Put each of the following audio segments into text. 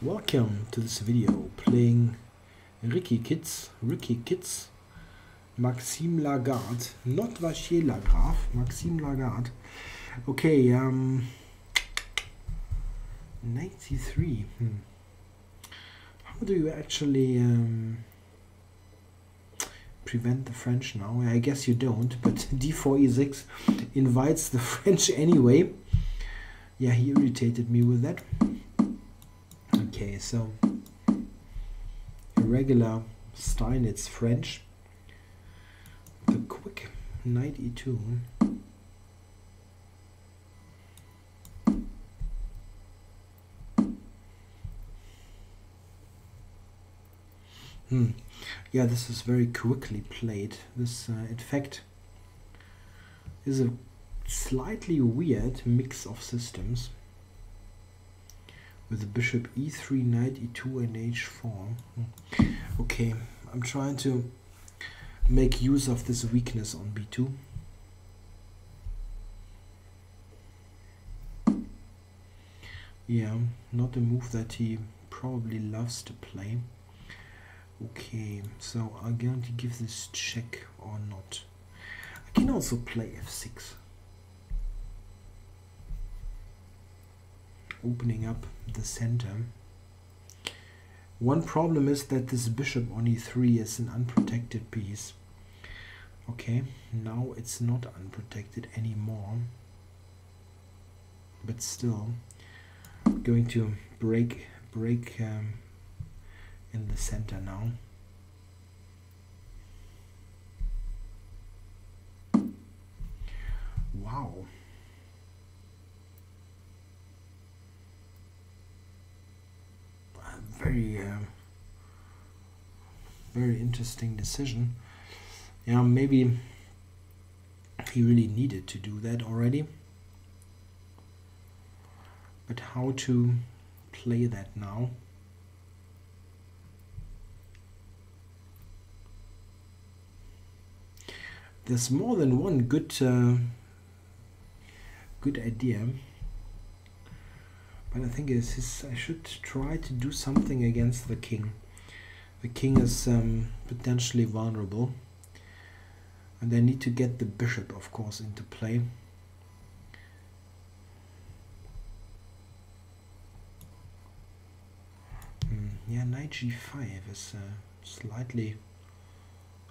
Welcome to this video playing Ricky Kids, Ricky Kids, Maxime Lagarde, not Vachier Lagrave, Maxime Lagarde. Okay, um, 93. Hmm. How do you actually um, prevent the French now? I guess you don't, but d4 e6 invites the French anyway. Yeah, he irritated me with that. Okay, so irregular Steinitz French. The quick knight e2. Hmm. Yeah, this is very quickly played. This, uh, in fact, is a slightly weird mix of systems with the bishop e3, knight e2 and h4. Hmm. Okay, I'm trying to make use of this weakness on b2. Yeah, not a move that he probably loves to play. Okay, so I'm going to give this check or not. I can also play f6. Opening up the center. One problem is that this bishop on e3 is an unprotected piece. Okay, now it's not unprotected anymore. But still, going to break break um, in the center now. Wow. Very uh, very interesting decision. Yeah maybe he really needed to do that already. But how to play that now? There's more than one good uh, good idea but I think is, his, I should try to do something against the king. The king is um, potentially vulnerable. And I need to get the bishop, of course, into play. Hmm, yeah, knight g5 is uh, slightly,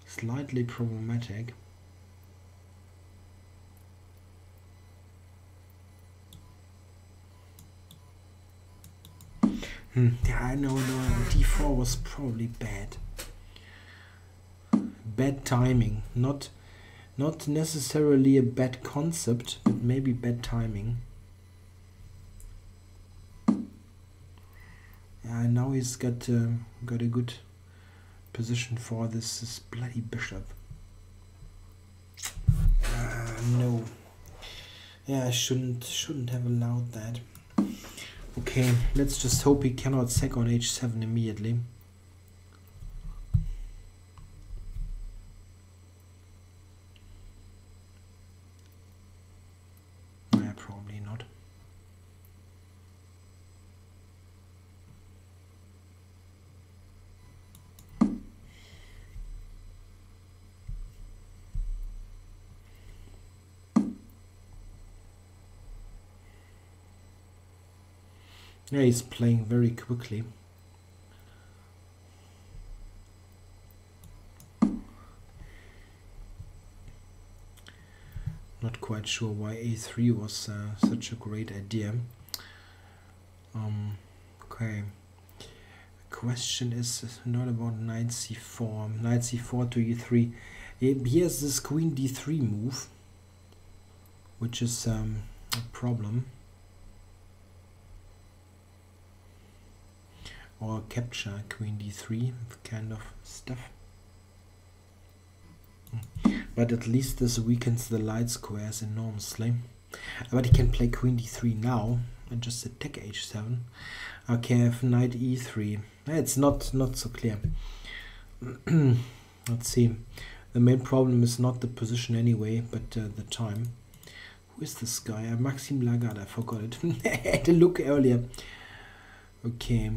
slightly problematic. Hmm. Yeah, I know, no, d4 was probably bad. Bad timing, not not necessarily a bad concept, but maybe bad timing. Yeah, now he's got uh, got a good position for this, this bloody bishop. Uh, no. Yeah, I shouldn't shouldn't have allowed that. Okay, let's just hope he cannot sack on h7 immediately. Yeah, probably not. Yeah, he's playing very quickly. Not quite sure why a3 was uh, such a great idea. Um, okay. Question is not about knight c4. Knight c4 to e3. He Here's this queen d3 move, which is um, a problem. Or capture queen d3 kind of stuff. But at least this weakens the light squares enormously. But he can play queen d3 now and just attack h7 okay I have knight e3 it's not not so clear. Let's see. The main problem is not the position anyway but uh, the time. Who is this guy? Uh, Maxime Lagarde I forgot it. I had a look earlier. Okay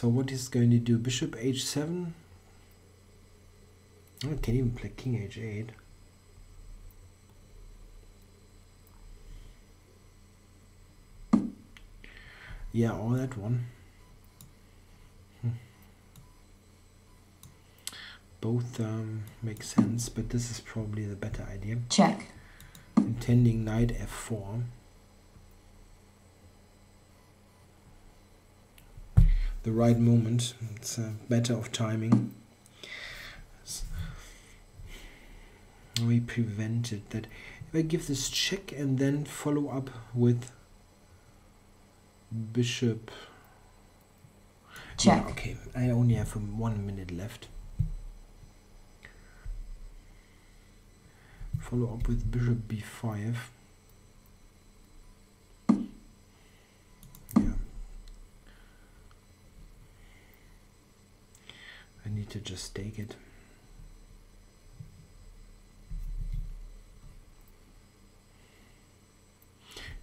So what is going to do? Bishop h7. Oh, I can even play king h8. Yeah, all that one. Hmm. Both um, make sense, but this is probably the better idea. Check. Intending knight f4. The right moment. It's a matter of timing. We prevented that. If I give this check and then follow up with bishop. Check. Yeah, okay, I only have one minute left. Follow up with bishop b5. Yeah. I need to just take it.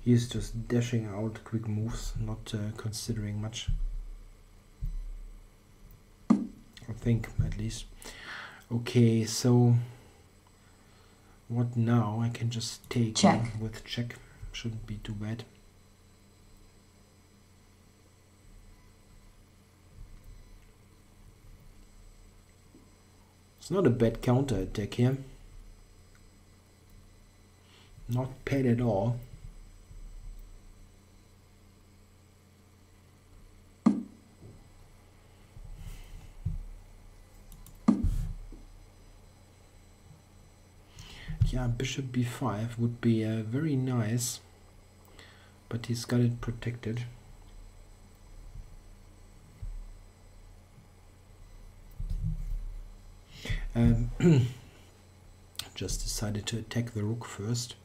He's just dashing out quick moves, not uh, considering much. I think, at least. Okay, so what now? I can just take Check. with check. Shouldn't be too bad. It's not a bad counter attack here. Not bad at all. Yeah, bishop b5 would be uh, very nice, but he's got it protected. Um, just decided to attack the rook first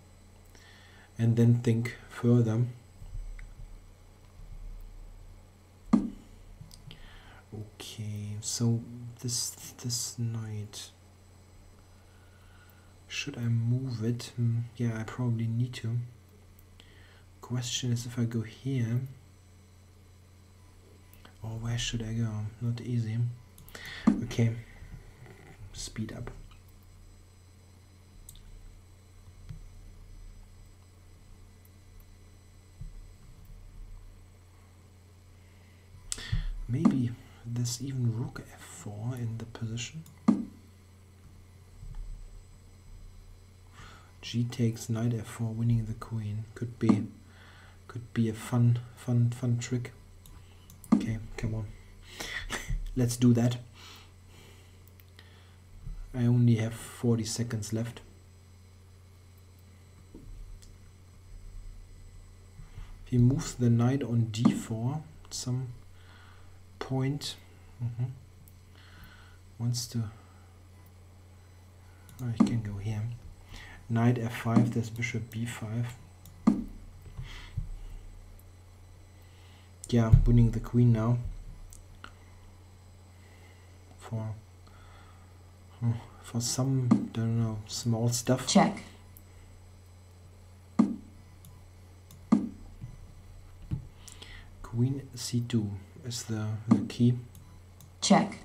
and then think further. Okay, so this this knight should I move it? Hmm, yeah, I probably need to. Question is if I go here or where should I go? Not easy. Okay, speed up. Maybe there's even rook f4 in the position. G takes knight f4, winning the queen. Could be, could be a fun, fun, fun trick. Okay, come on. Let's do that. I only have 40 seconds left. He moves the knight on d4 at some point. Mhm. Wants to. Oh, he can go here. Knight f5, there's bishop b5. Yeah, winning the queen now. For oh, Oh, for some, don't know, small stuff. Check. Queen c2 is the, the key. Check.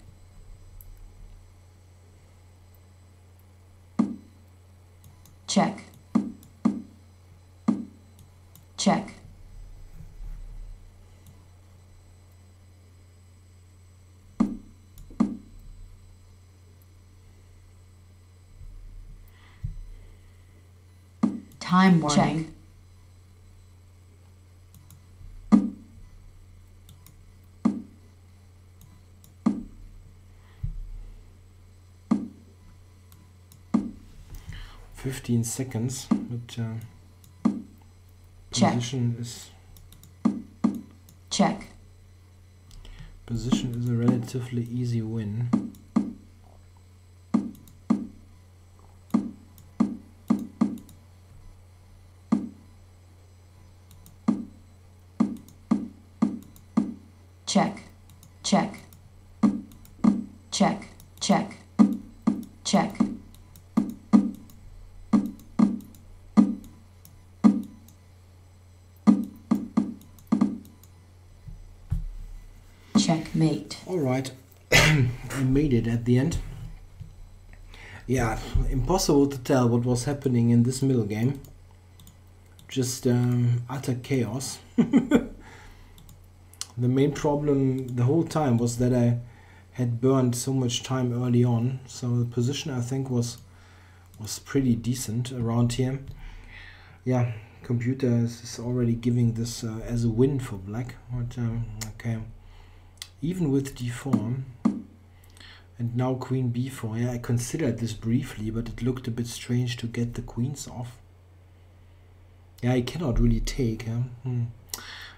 Check. Check. Time Check. warning. Fifteen seconds, but uh, Check. position is Check. position is a relatively easy win. Check. Check. Check. Check. Check. Checkmate. All right, I made it at the end. Yeah, impossible to tell what was happening in this middle game. Just um, utter chaos. the main problem the whole time was that I had burned so much time early on, so the position I think was was pretty decent around here. Yeah, computer is, already giving this uh, as a win for black. But um, okay, even with d4 and now queen b4. Yeah, I considered this briefly, but it looked a bit strange to get the queens off. Yeah, I cannot really take. Huh? Hmm.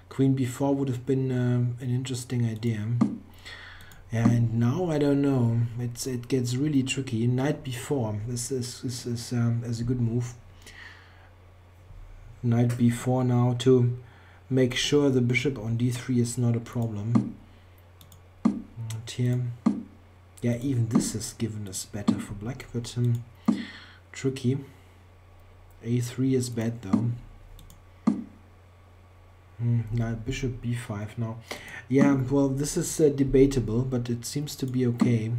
Queen b4 would have been um, an interesting idea. And now I don't know. It's it gets really tricky. Knight b4 this is is, is, um, is a good move. Knight b4 now to make sure the bishop on d3 is not a problem. And here, yeah, even this is given us better for black, but um, tricky. a3 is bad though. Mm, now bishop b5 now. Yeah, well, this is uh, debatable, but it seems to be okay.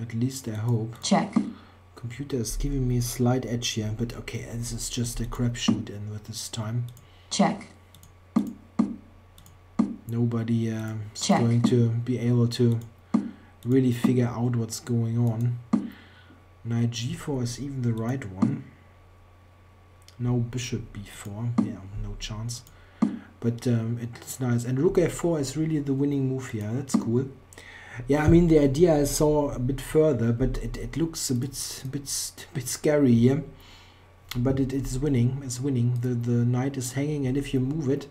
At least I hope. Check. Computer is giving me a slight edge here, but okay, this is just a crapshoot in with this time. Check. Nobody uh, is Check. going to be able to really figure out what's going on. Knight g4 is even the right one. No bishop b4, yeah, no chance. But um, it's nice. And rook f4 is really the winning move here, that's cool. Yeah, I mean the idea I saw a bit further, but it, it looks a bit bit bit scary here. But it, it's winning, it's winning. The the knight is hanging and if you move it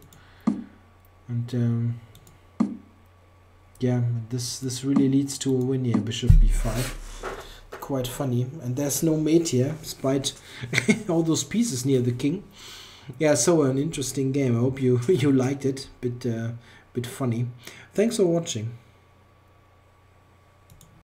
and um, yeah, this this really leads to a win here, bishop b5. Quite funny. And there's no mate here, despite all those pieces near the king. Yeah, so an interesting game. I hope you you liked it. Bit uh, bit funny. Thanks for watching.